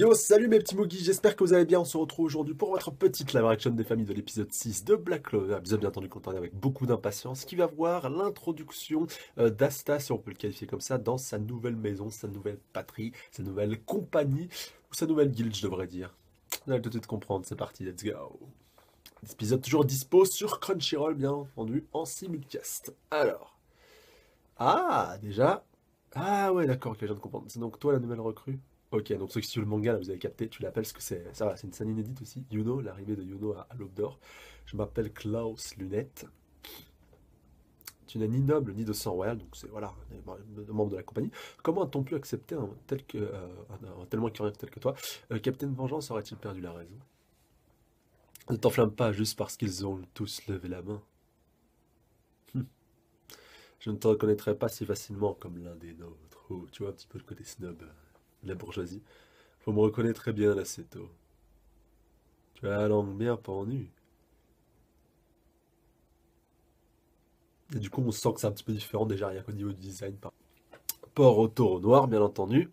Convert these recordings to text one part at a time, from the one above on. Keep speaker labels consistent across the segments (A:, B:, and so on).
A: Yo, salut mes petits Moogies, j'espère que vous allez bien. On se retrouve aujourd'hui pour votre petite live action des familles de l'épisode 6 de Black Clover. Épisode bien entendu qu'on avec beaucoup d'impatience, qui va voir l'introduction euh, d'Asta, si on peut le qualifier comme ça, dans sa nouvelle maison, sa nouvelle patrie, sa nouvelle compagnie, ou sa nouvelle guilde, je devrais dire. Vous allez tout de suite comprendre, c'est parti, let's go. Épisode toujours dispo sur Crunchyroll, bien entendu, en simulcast. Alors. Ah, déjà. Ah ouais, d'accord, ok, je viens de comprendre. C'est donc toi la nouvelle recrue? Ok, donc ceux qui suivent le manga, vous avez capté, tu l'appelles ce que c'est. Ça va, c'est une scène inédite aussi. Yuno, l'arrivée de Yuno à, l'Aube d'Or. Je m'appelle Klaus Lunette. Tu n'es ni noble ni de sang royal, donc c'est voilà, membre de la compagnie. Comment a-t-on pu accepter un tel que, euh, un, tellement curieux tel que toi? Euh, Capitaine Vengeance aurait-il perdu la raison? Ne t'enflamme pas juste parce qu'ils ont tous levé la main. Hum. Je ne te reconnaîtrai pas si facilement comme l'un des nôtres. Oh, tu vois un petit peu le côté snob la bourgeoisie. Faut me reconnaître très bien, tôt. Tu as la langue bien pendue. Et du coup, on sent que c'est un petit peu différent déjà, rien qu'au niveau du design. Rapport au taureau noir, bien entendu.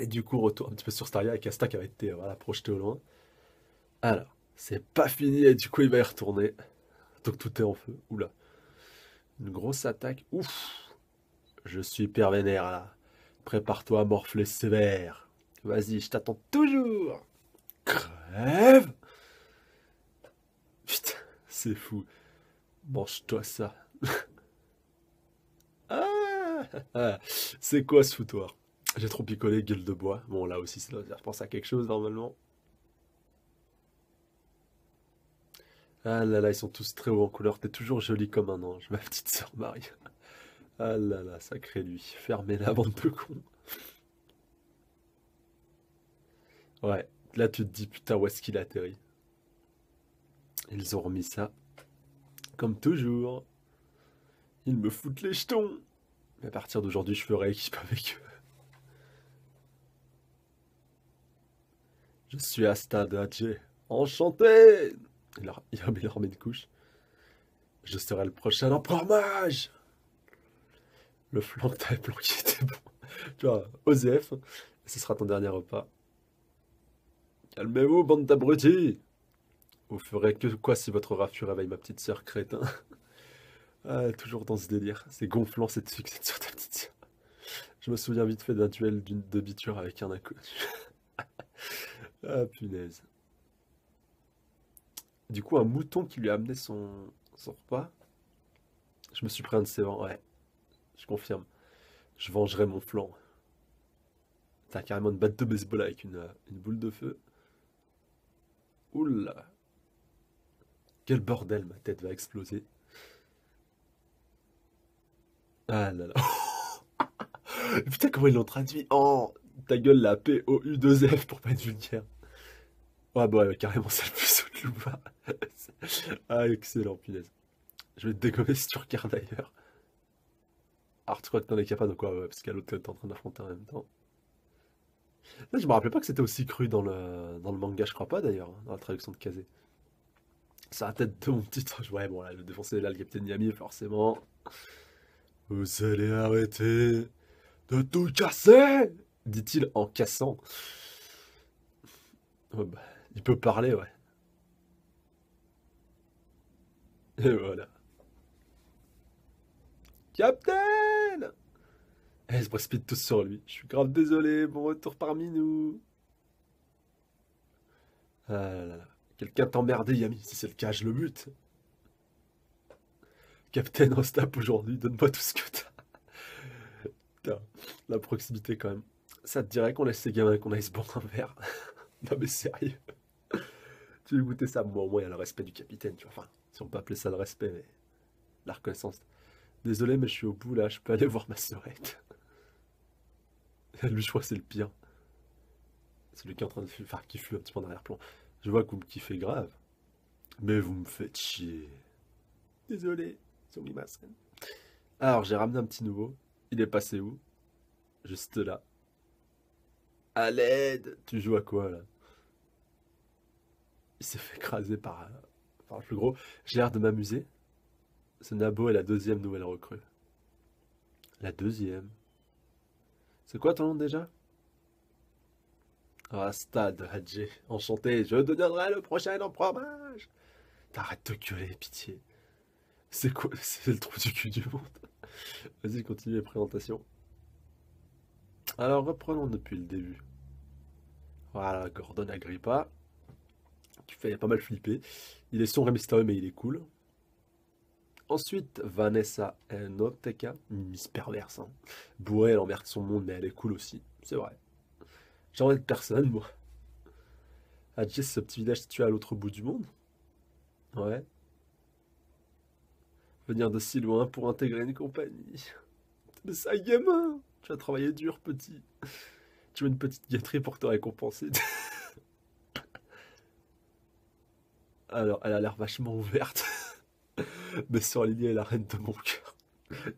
A: Et du coup, retour un petit peu sur Staria avec Asta qui avait été voilà, projeté au loin. Alors, c'est pas fini et du coup, il va y retourner. Donc tout est en feu. Oula. Une grosse attaque. Ouf. Je suis hyper vénère là. Prépare-toi à morfler sévère. Vas-y, je t'attends toujours. Crève Putain, c'est fou. Mange-toi ça. ah, c'est quoi ce foutoir? J'ai trop picolé, gueule de bois. Bon, là aussi, ça doit faire penser à quelque chose, normalement. Ah là là, ils sont tous très hauts en couleur. T'es toujours jolie comme un ange, ma petite sœur Marie. Ah là là, sacré lui. Fermez la bande de cons. Ouais, là tu te dis putain où est-ce qu'il atterrit? Ils ont remis ça. Comme toujours. Ils me foutent les jetons. Mais à partir d'aujourd'hui, je ferai équipe avec eux. Je suis Asta Adje. Enchanté il leur, il leur une couche. Je serai le prochain empereur mage le flanc que t'avais planqué était bon. tu vois, Osef, ce sera ton dernier repas. Calmez-vous, bande d'abrutis Vous ferez que quoi si votre raffut réveille ma petite sœur crétin ah, Toujours dans ce délire. C'est gonflant cette fixette sur ta petite sœur. Je me souviens vite fait d'un duel d'une de biture avec un inconnu. ah punaise. Du coup, un mouton qui lui a amené son, son repas. Je me suis pris un de ses vents, ouais. Je confirme. Je vengerai mon flanc. T'as carrément une batte de baseball avec une, euh, boule de feu. Oula. Quel bordel, ma tête va exploser. Ah là là. Putain, comment ils l'ont traduit Oh, ta gueule, la P-O-U-2-F pour pas être vulgaire. Ouais, bah, carrément, c'est le plus de loupa. ah, excellent, punaise. Je vais te dégommer si tu regardes ailleurs. Alors, tu crois que t'en es capable de quoi Parce qu'il y a l'autre t'es en train d'affronter en même temps. je me rappelais pas que c'était aussi cru dans le, dans le manga, je crois pas d'ailleurs, hein, dans la traduction de Kazé. Ça la tête de mon titre. Ouais, bon, là, le défoncer là, le capitaine Yami, forcément. Vous allez arrêter de tout casser dit-il en cassant. Bah, il peut parler, ouais. Et voilà. Captain Elle se précipite tous sur lui. Je suis grave désolé, bon retour parmi nous. Ah. Quelqu'un t'a emmerdé, Yami. Si c'est le cas, je le mute. Captain Ostap aujourd'hui, donne-moi tout ce que t'as. Putain, la proximité quand même. Ça te dirait qu'on laisse ces gamins qu'on aille se boire un verre? Non mais sérieux. tu veux goûter ça? Moi au moins il y a le respect du capitaine, tu vois. Enfin, si on peut appeler ça le respect, mais la reconnaissance. Désolé, mais je suis au bout là, je peux aller voir ma sœurette. Lui, je crois que c'est le pire. Celui qui est en train de faire qui fuit un petit peu en arrière-plan. Je vois que vous me kiffez grave. Mais vous me faites chier. Désolé, Alors, j'ai ramené un petit nouveau. Il est passé où? Juste là. À l'aide Tu joues à quoi là? Il s'est fait écraser par, par le plus gros. J'ai l'air de m'amuser. Ce Nabo est la deuxième nouvelle recrue. La deuxième C'est quoi ton nom déjà? Ah, stade, Hadji. Enchanté, je deviendrai le prochain empereur. T'arrêtes de gueuler, pitié. C'est quoi? C'est le trou du cul du monde. Vas-y, continue les présentations. Alors, reprenons depuis le début. Voilà, Gordon Agrippa. Qui fait pas mal flipper. Il est sombre et mystérieux, mais il est cool. Ensuite, Vanessa Enoteka, Miss Perverse. Hein. Bourrée, elle emmerde son monde, mais elle est cool aussi. C'est vrai. J'ai envie de personne, moi. Adjess, ce petit village situé à l'autre bout du monde. Ouais. Venir de si loin pour intégrer une compagnie. Mais ça, gamin Tu as travaillé dur, petit. Tu veux une petite gâterie pour te récompenser. Alors, elle a l'air vachement ouverte. Mais sur l'idée, est la reine de mon cœur.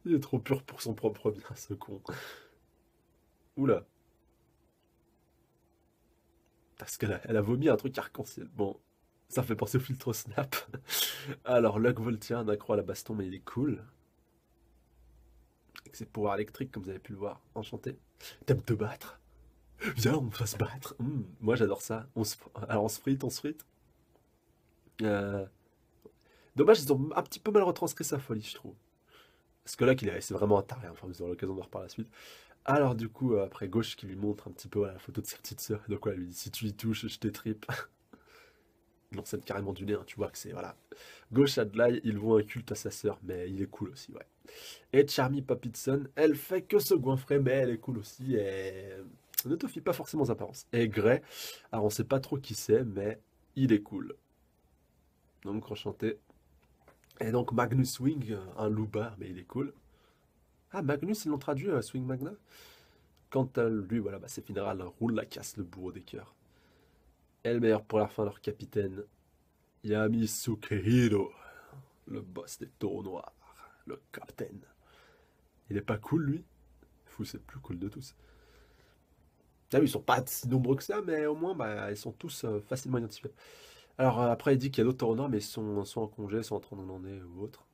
A: Il est trop pur pour son propre bien, ce con. Oula. Parce qu'elle a, elle a vomi un truc arc-en-ciel. Bon, ça fait penser au filtre Snap. Alors, Luck Voltier accroît la baston, mais il est cool. Avec ses pouvoirs électriques, comme vous avez pu le voir. Enchanté. T'aimes te battre Viens, on va se battre. Hmm, moi, j'adore ça. Alors, on se frite, on se frite. Euh... Dommage, ils ont un petit peu mal retranscrit sa folie, je trouve. Parce que là, c'est vraiment un taré. Enfin, vous aurez l'occasion de voir par la suite. Alors, du coup, euh, après, gauche qui lui montre un petit peu la photo de sa petite sœur. Donc, elle lui dit Si tu y touches, je t'étripe. il enceinte carrément du nez, hein, tu vois que c'est. Voilà. Gauche Adlai, il voit un culte à sa sœur, mais il est cool aussi, ouais. Et Charmy Papitson, elle fait que se goinfrer, mais elle est cool aussi. Et ne te fie pas forcément aux apparences. Et Gray, alors on sait pas trop qui c'est, mais il est cool. Donc, enchanté. Et donc Magnus Swing, un loupard, mais il est cool. Ah, Magnus, ils l'ont traduit, euh, Swing Magna? Quant à lui, voilà, bah, c'est final, roule la casse, le bourreau des cœurs. Elmer pour la fin, leur capitaine. Yami Sukehiro, le boss des taureaux noirs, le capitaine. Il est pas cool, lui? Fou, c'est le plus cool de tous. Ah ils sont pas si nombreux que ça, mais au moins, bah, ils sont tous euh, facilement identifiés. Alors euh, après, il dit qu'il y a d'autres noirs, mais ils sont en congé, soit en train d'en emmener ou autre.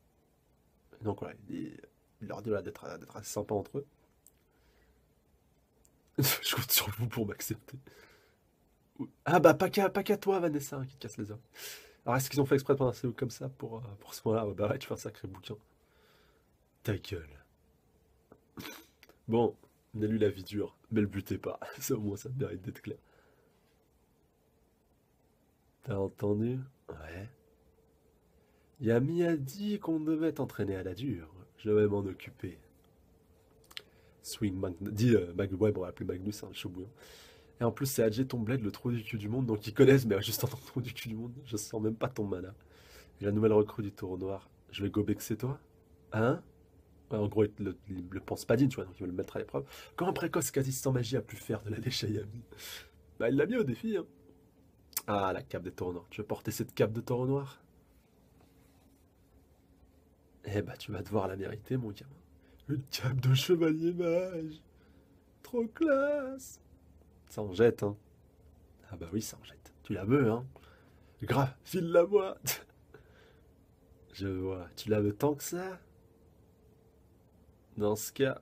A: donc voilà, il, leur dit d'être assez sympa entre eux. Je compte sur vous pour m'accepter. Ah bah pas qu'à, toi Vanessa hein, qui te casse les oreilles. Alors est-ce qu'ils ont fait exprès de prendre un comme ça pour, euh, pour ce moment-là Bah ouais, tu fais un sacré bouquin. Ta gueule. Bon, on a lu la vie dure, mais le but est pas. Ça au moins ça mérite d'être clair. T'as entendu? Ouais. Yami a dit qu'on devait t'entraîner à la dure. Je vais m'en occuper. Swing Magnus. Dis euh. Ouais, bon, on va Magnus, hein, le chaud. Et en plus, c'est Adjet ton bled, le trou du cul du monde. Donc ils connaissent, mais juste en trou du cul du monde. Je sens même pas ton mana. Et la nouvelle recrue du taureau noir. Je vais gober que c'est toi? Hein? En gros, il le, le pense pas digne, tu vois, donc il veut le mettre à l'épreuve. Quand un précoce quasi sans magie a pu faire de la lèche à Yami? Bah, il l'a mis au défi, hein. Ah, la cape des taureaux noirs. Tu veux porter cette cape de taureau noir Eh bah, tu vas devoir la mériter, mon gamin. Une cape de chevalier mage Trop classe Ça en jette, hein Ah bah oui, ça en jette. Tu la veux, hein Grave, file-la moi Je vois. Tu la veux tant que ça? Dans ce cas,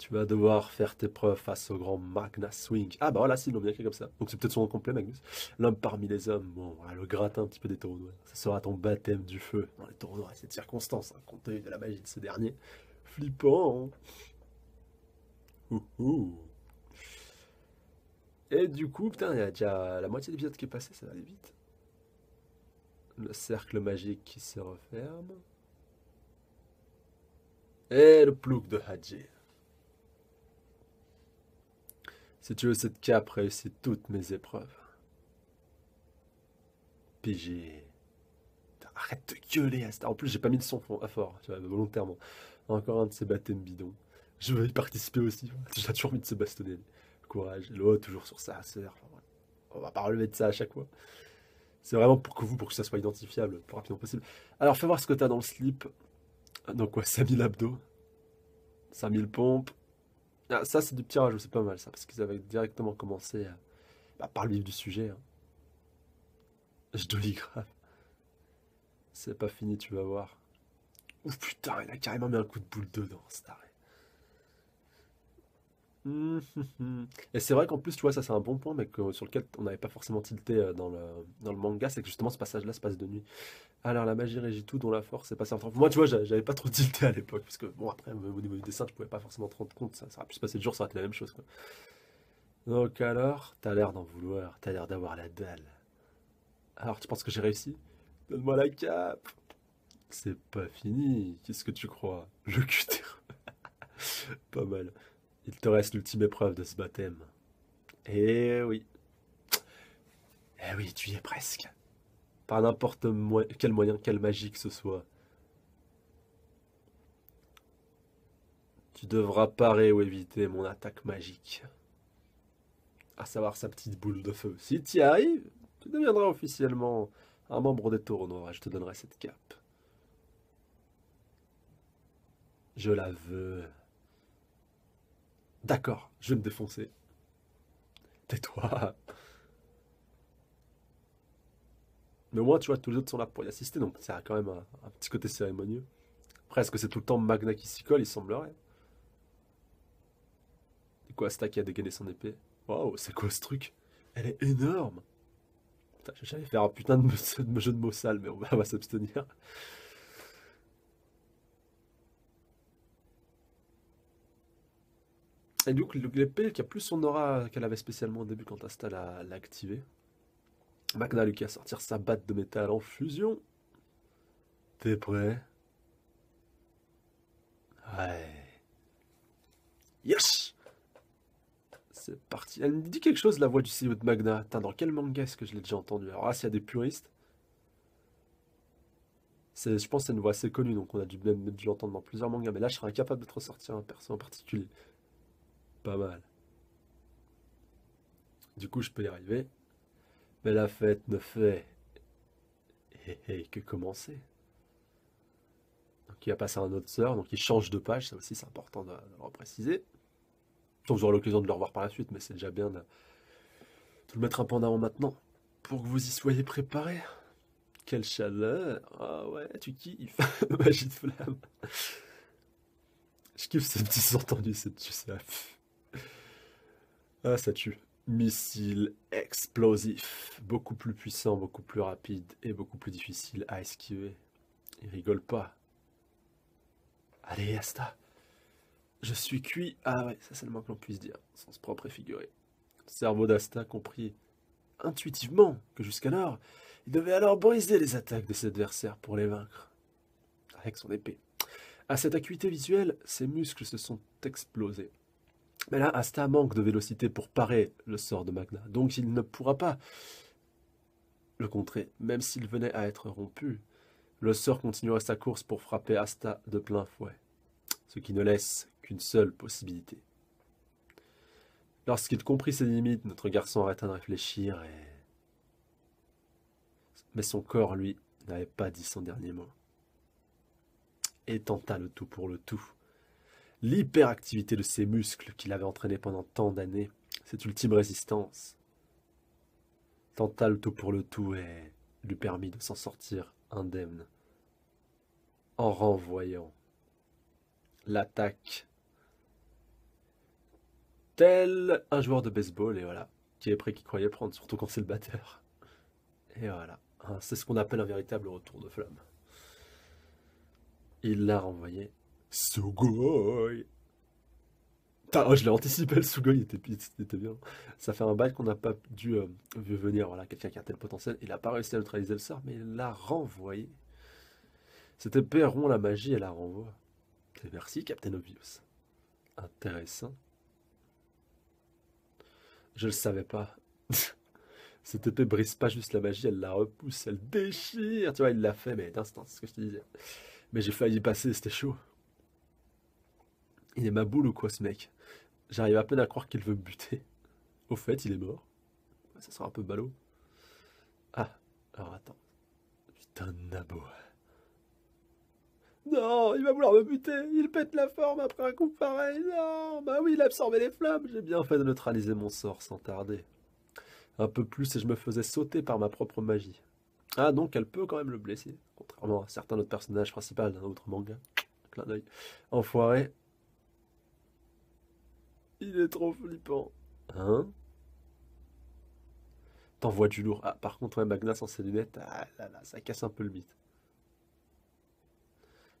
A: tu vas devoir faire tes preuves face au grand Magnus Swing. Ah bah voilà, c'est bien écrit comme ça. Donc c'est peut-être son nom complet, Magnus. L'homme parmi les hommes. Bon, voilà, le gratin un petit peu des taureaux noirs. Ça sera ton baptême du feu dans les taureaux noirs et cette circonstance, hein, compte tenu de la magie de ce dernier. Flippant. Hein ouh, Et du coup, putain, il y a déjà la moitié de l'épisode qui est passé, ça va aller vite. Le cercle magique qui se referme. Et le plouc de Hadji. Si tu veux cette cape, réussit toutes mes épreuves. PG. Arrête de gueuler, En plus, j'ai pas mis le son à fort, tu vois, volontairement. Encore un de ces baptêmes bidons. Je veux y participer aussi. J'ai toujours envie de se bastonner. Courage. L'autre, toujours sur sa sœur. on va pas relever de ça à chaque fois. C'est vraiment pour que vous, pour que ça soit identifiable le plus rapidement possible. Alors, fais voir ce que t'as dans le slip. Donc, ouais, 5000 abdos. 5000 pompes. Ah, ça, c'est du petit rage, c'est pas mal ça, parce qu'ils avaient directement commencé à, bah, par le vif du sujet. Hein. Je dois grave. C'est pas fini, tu vas voir. Ouf putain, il a carrément mis un coup de boule dedans, cet arrêt. Et c'est vrai qu'en plus, tu vois, ça c'est un bon point, mais que- sur lequel on n'avait pas forcément tilté euh, dans le, dans le manga, c'est que justement ce passage-là se passe de nuit. Alors la magie régit tout, dont la force, c'est pas ça. Moi, tu vois, j'a- j'avais pas trop tilté à l'époque, parce que bon, après, au niveau du dessin, tu pouvais pas forcément te rendre compte, ça, ça aurait pu se passer de jour, ça aurait été la même chose. Donc alors, t'as l'air d'en vouloir, t'as l'air d'avoir la dalle. Alors, tu penses que j'ai réussi? Donne-moi la cape! C'est pas fini, qu'est-ce que tu crois? Le cutter, pas mal. Il te reste l'ultime épreuve de ce baptême. Eh oui, eh oui, tu y es presque. Par n'importe quel moyen, quelle magie que ce soit. Tu devras parer ou éviter mon attaque magique. À savoir sa petite boule de feu. Si tu y arrives, tu deviendras officiellement un membre des tournois. Je te donnerai cette cape. Je la veux. D'accord, je vais me défoncer. Tais-toi. Mais au tu vois, tous les autres sont là pour y assister, donc ça a quand même un, petit côté cérémonieux. Presque c'est tout le temps Magna qui s'y colle, il semblerait. Et quoi, Asta qui a dégainé son épée? Waouh, c'est quoi ce truc? Elle est énorme Putain, J'allais faire un putain de, jeu de mots sale, mais on va s'abstenir. Et donc, le- l'épée qui a plus son aura qu'elle avait spécialement au début quand Asta l'a activée. Magna lui qui a sortir sa batte de métal en fusion. T'es prêt? Ouais. Yes C'est parti. Elle me dit quelque chose, la voix du CEO de Magna. Attends, dans quel manga est-ce que je l'ai déjà entendu? Alors là, s'il y a des puristes, je pense que c'est une voix assez connue, donc on a dû même dû l'entendre dans plusieurs mangas. Mais là, je serais incapable de te ressortir un perso en particulier. Pas mal. Du coup, je peux y arriver. Mais la fête ne fait que commencer. Donc il va passer à un autre sort, donc il change de page, ça aussi c'est important de, le repréciser. Donc vous aurez l'occasion de le revoir par la suite, mais c'est déjà bien de, le mettre un peu en avant maintenant, pour que vous y soyez préparés. Quelle chaleur! Ah ouais, tu kiffes! Magie de flamme! Je kiffe ces petits c'est tu sais. Ah, ça tue. Missile explosif, beaucoup plus puissant, beaucoup plus rapide et beaucoup plus difficile à esquiver. Il rigole pas. Allez, Asta, je suis cuit. Ah ouais, ça c'est le moins que l'on puisse dire, sans se propre et figuré. Le cerveau d'Asta comprit intuitivement que jusqu'alors, il devait alors briser les attaques de ses adversaires pour les vaincre, avec son épée. À cette acuité visuelle, ses muscles se sont explosés. Mais là, Asta manque de vélocité pour parer le sort de Magna, donc il ne pourra pas le contrer, même s'il venait à être rompu. Le sort continuera sa course pour frapper Asta de plein fouet, ce qui ne laisse qu'une seule possibilité. Lorsqu'il comprit ses limites, notre garçon arrêta de réfléchir et... Mais son corps, lui, n'avait pas dit son dernier mot. Et tenta le tout pour le tout. L'hyperactivité de ses muscles qu'il avait entraîné pendant tant d'années, cette ultime résistance, tenta le tout pour le tout et lui permit de s'en sortir indemne en renvoyant l'attaque tel un joueur de baseball et voilà qui est prêt qui croyait prendre surtout quand c'est le batteur. Et voilà Hein, c'est ce qu'on appelle un véritable retour de flamme. Il l'a renvoyé Sugoi oh, je l'ai anticipé le Sugoi était, bien ça fait un bail qu'on n'a pas dû euh, venir quelqu'un qui a tel potentiel il n'a pas réussi à neutraliser le sort mais il l'a renvoyé épée rompt la magie et la renvoie. Merci, Captain Obvious. Intéressant. Je le savais pas. Cette épée brise pas juste la magie, elle la repousse, elle déchire. Tu vois, il l'a fait, mais d'instant, c'est ce que je te disais. Mais j'ai failli passer, c'était chaud. Il est ma boule ou quoi, ce mec? J'arrive à peine à croire qu'il veut me buter. Au fait, il est mort. Ça sera un peu ballot. Ah, alors attends. Putain de nabo. Non, il va vouloir me buter. Il pète la forme après un coup pareil. Non, bah oui, il a absorbé les flammes. J'ai bien fait de neutraliser mon sort sans tarder. Un peu plus et je me faisais sauter par ma propre magie. Ah, donc elle peut quand même le blesser. Contrairement à certains autres personnages principaux d'un autre manga. Clin d'œil. Enfoiré. Il est trop flippant. Hein? T'envoies du lourd. Ah, par contre, ouais, Magna sans ses lunettes, ah là là, ça casse un peu le mythe.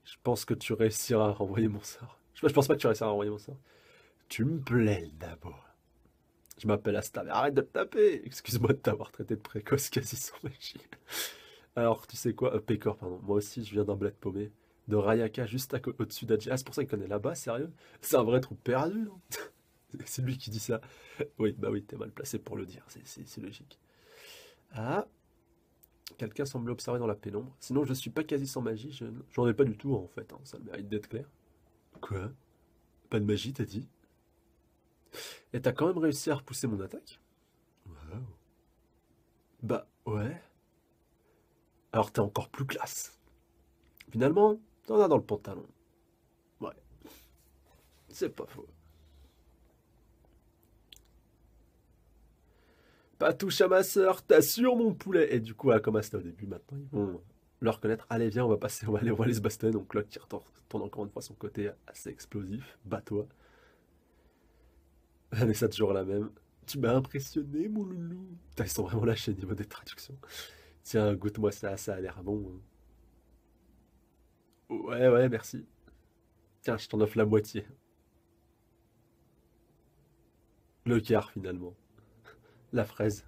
A: Je pense que tu réussiras à renvoyer mon sort. Je, pense pas que tu réussiras à renvoyer mon sort. Tu me plais d'abord. Je m'appelle Asta, mais arrête de me taper Excuse-moi de t'avoir traité de précoce quasi sans magie. Alors, tu sais quoi? Euh, Pécor, pardon. Moi aussi, je viens d'un bled paumé. De Rayaka, juste au-dessus d'Adji. Ah, c'est pour ça qu'il connaît là-bas, sérieux? C'est un vrai trou perdu, non? C'est lui qui dit ça. Oui, bah oui, t'es mal placé pour le dire, c'est logique. Ah Quelqu'un semble observer dans la pénombre. Sinon, je suis pas quasi sans magie, j'en ai pas du tout en fait, hein. ça le mérite d'être clair. Quoi? Pas de magie, t'as dit? Et t'as quand même réussi à repousser mon attaque? Waouh. Bah ouais. Alors t'es encore plus classe. Finalement, t'en as dans le pantalon. Ouais. C'est pas faux. Pas touche à ma sœur, t'assures mon poulet. Et du coup, comme c'était au début, maintenant ils vont le reconnaître. Allez, viens, on va passer, on va aller, on va aller se bastonner. Donc Locke qui retourne encore une fois son côté assez explosif. Bats-toi. Ça toujours la même. Tu m'as impressionné, mon loulou. Putain, ils sont vraiment lâchés au niveau des traductions. Tiens, goûte-moi ça, ça a l'air bon. Hein. Ouais, ouais, merci. Tiens, je t'en offre la moitié. Le quart, finalement. La fraise.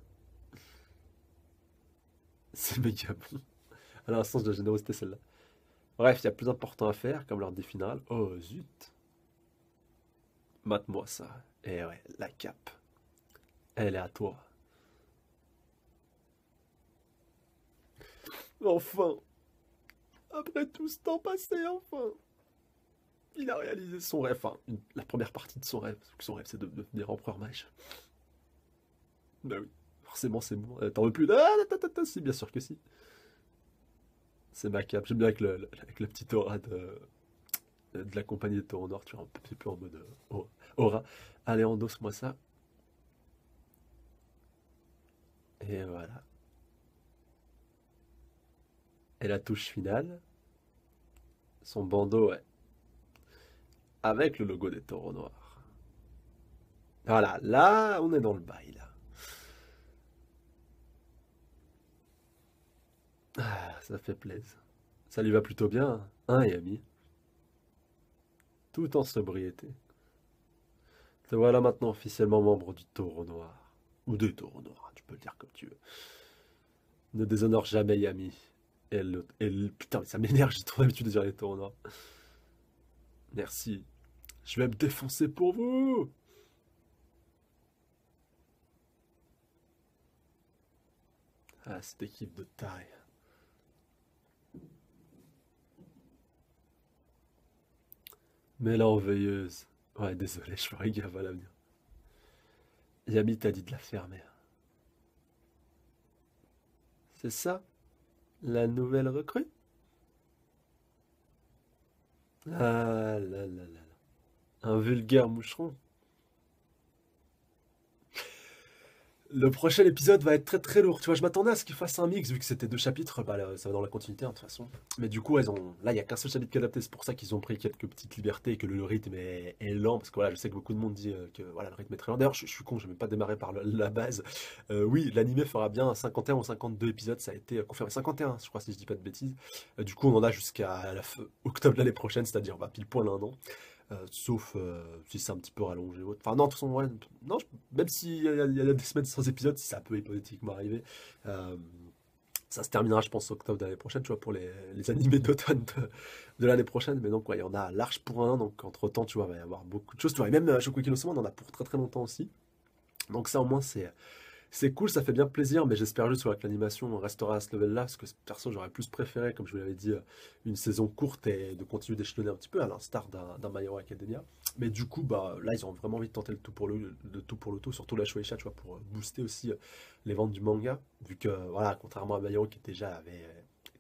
A: C'est méga bon. À l'instant de la générosité, celle-là. Bref, il y a plus important à faire, comme l'ordre des finales. Oh, zut. Mate-moi ça. Eh ouais, la cape. Elle est à toi. Enfin Après tout ce temps passé, enfin Il a réalisé son rêve, enfin, la première partie de son rêve. Son rêve, c'est de, devenir empereur mage. Bah oui, forcément, c'est bon. Euh, t'en veux plus Ah, si, bien sûr que si. C'est ma cape. J'aime bien avec le, avec le petit aura de, de la compagnie de Taureau Nord, tu vois, un petit peu en mode euh, aura. Allez, endosse-moi ça. Et voilà. Et la touche finale, son bandeau, ouais. Avec le logo des taureaux noirs. Voilà, là, on est dans le bail, là. Ah, ça fait plaisir. Ça lui va plutôt bien, hein, Yami? Tout en sobriété. Te voilà maintenant officiellement membre du taureau noir. Ou des taureaux noirs, tu peux le dire comme tu veux. Ne déshonore jamais Yami. Elle, elle, putain, ça m'énerve, j'ai trop l'habitude de dire les taureaux noirs. Merci. Je vais me défoncer pour vous. Ah, cette équipe de taille. Mais veilleuse. Ouais, désolé, je ferai gaffe à l'avenir. Yami t'a dit de la fermer. C'est ça? La nouvelle recrue? Ah là là là là. Un vulgaire moucheron. Le prochain épisode va être très très lourd. Tu vois, je m'attendais à ce qu'il fasse un mix, vu que c'était deux chapitres. Bah, ça va dans la continuité, hein, de toute façon. Mais du coup, elles ont... là, il n'y a qu'un seul chapitre qui est adapté. C'est pour ça qu'ils ont pris quelques petites libertés et que le, rythme est... lent. Parce que voilà, je sais que beaucoup de monde dit euh, que voilà, le rythme est très lent. D'ailleurs, je, suis con, je vais même pas démarrer par la base. Euh, oui, l'animé fera bien 51 ou 52 épisodes. Ça a été euh, confirmé 51, je crois, si je dis pas de bêtises. du coup, on en a jusqu'à octobre l'année prochaine, c'est-à-dire pile poil un an. Euh, sauf euh, si c'est un petit peu rallongé. Enfin, non, de toute façon, non, même s'il y, a des semaines sans épisode, si ça peut hypothétiquement arriver, euh, ça se terminera, je pense, octobre de l'année prochaine, tu vois, pour les, les animés d'automne de, l'année prochaine. Mais donc, ouais, il y en a large pour un donc entre temps, tu vois, il va y avoir beaucoup de choses. Tu vois, et même Shokugeki no on en a pour très très longtemps aussi. Donc, ça, au moins, c'est c'est cool, ça fait bien plaisir, mais j'espère juste que l'animation restera à ce level-là, parce que perso, j'aurais plus préféré, comme je vous l'avais dit, euh, une saison courte et de continuer d'échelonner un petit peu, à l'instar d'un My Academia. Mais du coup, bah, là, ils ont vraiment envie de tenter le tout pour le, tout, surtout la Shueisha, tu vois, pour euh, booster aussi euh, les ventes du manga, vu que, voilà, contrairement à My qui était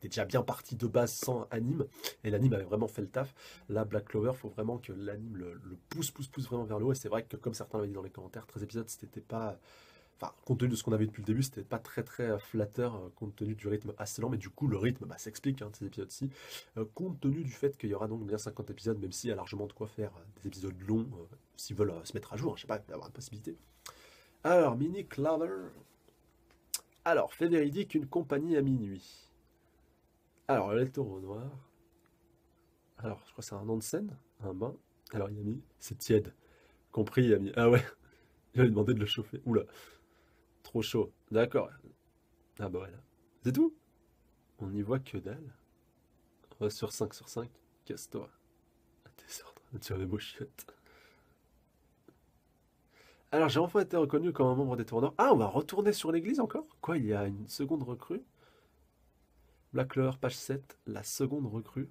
A: déjà, bien parti de base sans anime, et l'anime avait vraiment fait le taf. Là, Black Clover, faut vraiment que l'anime le, le, pousse, pousse, pousse vraiment vers le haut, et c'est vrai que, comme certains l'avaient dit dans les commentaires, 13 épisodes, c'était pas enfin, compte tenu de ce qu'on avait depuis le début, c'était pas très euh, flatteur euh, compte tenu du rythme assez lent, mais du coup, le rythme bah, s'explique, hein, ces épisodes-ci, euh, compte tenu du fait qu'il y aura donc bien 50 épisodes, même s'il y a largement de quoi faire des épisodes longs s'ils veulent se mettre à jour, je sais pas, avoir une possibilité. Alors, Mini Clover. Alors, fait véridique une compagnie à minuit. Alors, le taureau noir. Alors, je crois que c'est un nom de scène, un bain. Alors, mis, c'est tiède. Compris, mis, ah ouais, il a demandé de le chauffer. Oula, trop chaud. D'accord. Ah bah voilà. C'est tout? On n'y voit que dalle. sur 5 sur 5, casse-toi. T'es en train de beaux chiottes. Alors, j'ai enfin été reconnu comme un membre des tourneurs. Ah, on va retourner sur l'église encore? Quoi, il y a une seconde recrue? Black page 7, la seconde recrue.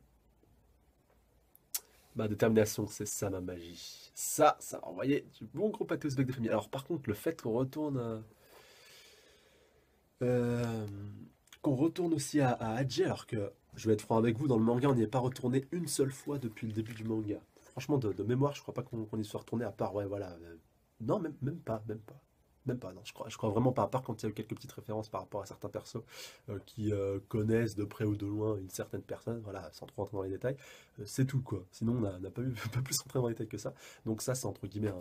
A: Ma détermination, c'est ça ma magie. Ça, ça va envoyer du bon gros pâté aux. Alors par contre, le fait qu'on retourne... Euh, qu'on retourne aussi à, à alors que, je vais être franc avec vous, dans le manga, on n'y est pas retourné une seule fois depuis le début du manga. Franchement, de, mémoire, je crois pas qu'on y soit retourné à part, ouais, voilà. Euh, non, même, pas, même pas. Même pas, non, je crois, je crois vraiment pas, à part quand il y a eu quelques petites références par rapport à certains persos euh, qui connaissent de près ou de loin une certaine personne, voilà, sans trop rentrer dans les détails, c'est tout quoi. Sinon, on n'a pas, pas plus rentrer dans les détails que ça. Donc ça, c'est entre guillemets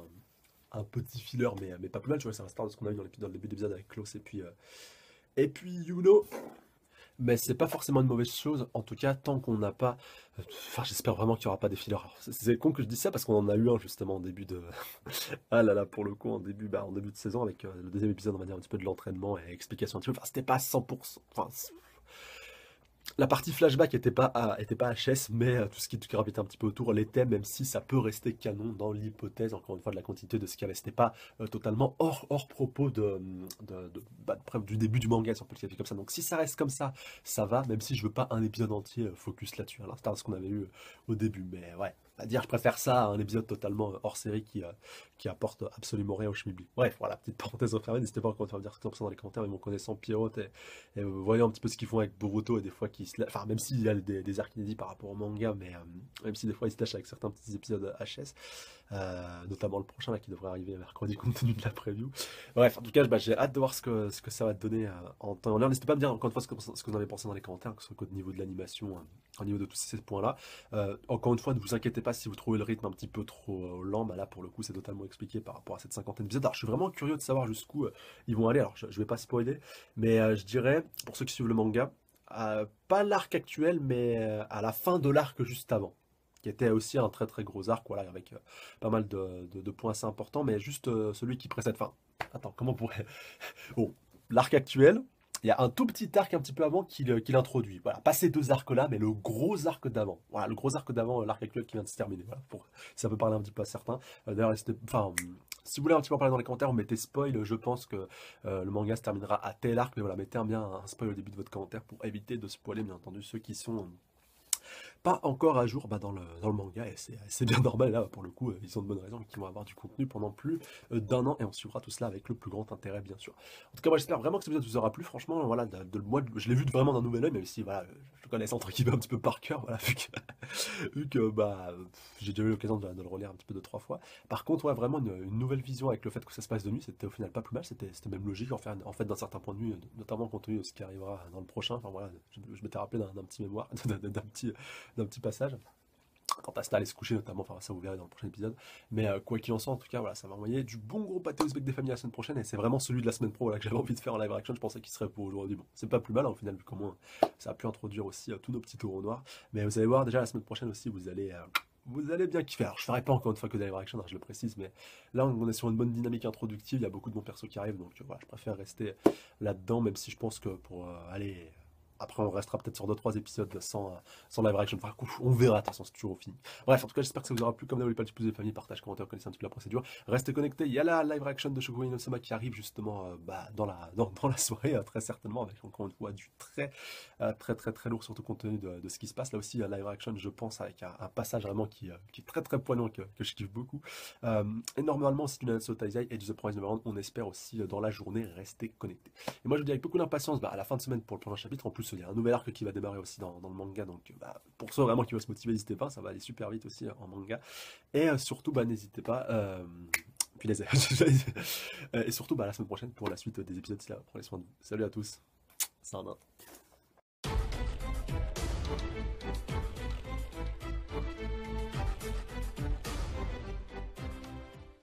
A: un, petit filler, mais, mais pas plus mal, tu vois, c'est l'instar de ce qu'on a vu dans, dans le début d'épisode avec Klaus et puis, et puis Yuno mais c'est pas forcément une mauvaise chose, en tout cas, tant qu'on n'a pas. Enfin, j'espère vraiment qu'il n'y aura pas des fillers. C'est con que je dise ça parce qu'on en a eu un justement en début de. ah là là, pour le coup, en début, bah, en début de saison, avec euh, le deuxième épisode, on va dire un petit peu de l'entraînement et explication un petit peu. Enfin, c'était pas 100%. Enfin, la partie flashback n'était pas, était pas HS, mais euh, tout ce qui, gravitait un petit peu autour l'était, même si ça peut rester canon dans l'hypothèse, encore une fois, de la continuité de ce qu'il y avait. Pas euh, totalement hors, propos bah, du début du manga, si on peut le comme ça. Donc si ça reste comme ça, ça va, même si je veux pas un épisode entier euh, focus là-dessus, à l'instar de ce qu'on avait eu au début. Mais ouais, à dire, je préfère ça à un épisode totalement hors série qui, qui apporte absolument rien au Schmibli. Bref, voilà, petite parenthèse refermée. N'hésitez pas encore à me dire ce que vous dans les commentaires. Ils m'ont connaissant Pierrot et, et voyant un petit peu ce qu'ils font avec Boruto et des fois qui se. Enfin, même s'il y a des, des arcs inédits par rapport au manga, mais euh, même si des fois ils se tâchent avec certains petits épisodes HS, euh, notamment le prochain là, qui devrait arriver mercredi compte tenu de la preview. Bref, en tout cas, bah, j'ai hâte de voir ce que, ce que ça va donner euh, en temps en N'hésitez pas à me dire encore une fois ce que, ce que vous en avez pensé dans les commentaires, que ce soit au niveau de l'animation, au niveau de tous ces points-là. encore une fois, ne vous inquiétez pas si vous trouvez le rythme un petit peu trop lent. Bah, là, pour le coup, c'est totalement expliqué par rapport à cette cinquantaine d'épisodes. Alors, je suis vraiment curieux de savoir jusqu'où ils vont aller. Alors, je, je vais pas spoiler, mais je dirais, pour ceux qui suivent le manga, pas l'arc actuel, mais à la fin de l'arc juste avant qui était aussi un très très gros arc, voilà, avec euh, pas mal de, points assez importants, mais juste euh, celui qui précède. Enfin, attends, comment pourrait. bon, l'arc actuel, il y a un tout petit arc un petit peu avant qui l'introduit. Voilà, pas ces deux arcs-là, mais le gros arc d'avant. Voilà, le gros arc d'avant, l'arc actuel qui vient de se terminer. Voilà, pour, ça peut parler un petit peu à certains. Euh, d'ailleurs, si vous voulez un petit peu en parler dans les commentaires, mettez spoil. Je pense que le manga se terminera à tel arc, mais voilà, mettez bien un spoil au début de votre commentaire pour éviter de spoiler, bien entendu, ceux qui sont pas encore à jour bah, dans, le, manga, et c'est bien normal, là, pour le coup, euh, ils ont de bonnes raisons, qu'ils vont avoir du contenu pendant plus euh, d'un an, et on suivra tout cela avec le plus grand intérêt, bien sûr. En tout cas, moi, j'espère vraiment que cet épisode vous aura plu, franchement, voilà, de, moi, je l'ai vu vraiment d'un nouvel oeil, même si, voilà, je le connais entre guillemets un petit peu par cœur, voilà, vu que, vu que bah, j'ai déjà eu l'occasion de, le relire un petit peu de trois fois. Par contre, ouais, vraiment une, nouvelle vision avec le fait que ça se passe de nuit, c'était au final pas plus mal, c'était même logique, en fait, en fait d'un certain point de vue, notamment compte tenu de ce qui arrivera dans le prochain, enfin voilà, je, je m'étais rappelé d'un petit mémoire, d'un petit, petit passage quand Asta allait se coucher notamment, enfin ça vous verrez dans le prochain épisode. Mais euh, quoi qu'il en soit, en tout cas, voilà, ça va envoyer du bon gros pâté aux des familles la semaine prochaine, et c'est vraiment celui de la semaine pro que j'avais envie de faire en live action, je pensais qu'il serait pour aujourd'hui. Bon, c'est pas plus mal, hein, au final, vu comment ça a pu introduire aussi euh, tous nos petits taureaux noirs. Mais vous allez voir, déjà la semaine prochaine aussi, vous allez... Euh, vous allez bien kiffer. Alors, je ferai pas encore une fois que des live action, hein, je le précise, mais là, on est sur une bonne dynamique introductive. Il y a beaucoup de bons persos qui arrivent, donc voilà, je préfère rester là-dedans, même si je pense que pour aller après, on restera peut-être sur 2-3 épisodes sans, sans live. Enfin, on verra, de toute façon, c'est toujours fini. Bref, en tout cas, j'espère que ça vous aura plu. Comme n'oubliez pas le plus de famille, partage, commentaire, connaissez un petit peu la procédure. Restez connectés. Il y a la live reaction de Shokugeki no qui arrive justement euh, bah, dans, la, dans, la soirée, euh, très certainement, avec encore une fois du très, euh, très, très, très lourd, surtout compte tenu de, ce qui se passe. Là aussi, la live reaction, je pense, avec un, passage vraiment qui, qui, est très, très poignant, que, que je kiffe beaucoup. et normalement, si tu n'as pas et du The Promise Neverland, on espère aussi dans la journée rester connecté. Et moi, je vous dis avec beaucoup d'impatience, bah, à la fin de semaine pour le prochain chapitre, en plus, il y a un nouvel arc qui va démarrer aussi dans, le manga. Donc bah, pour ceux vraiment qui veulent se motiver, n'hésitez pas, ça va aller super vite aussi en manga. Et euh, surtout, bah, n'hésitez pas. Euh, puis les et surtout, bah, la semaine prochaine pour la suite des épisodes. Prenez soin de vous. Salut à tous. C'est un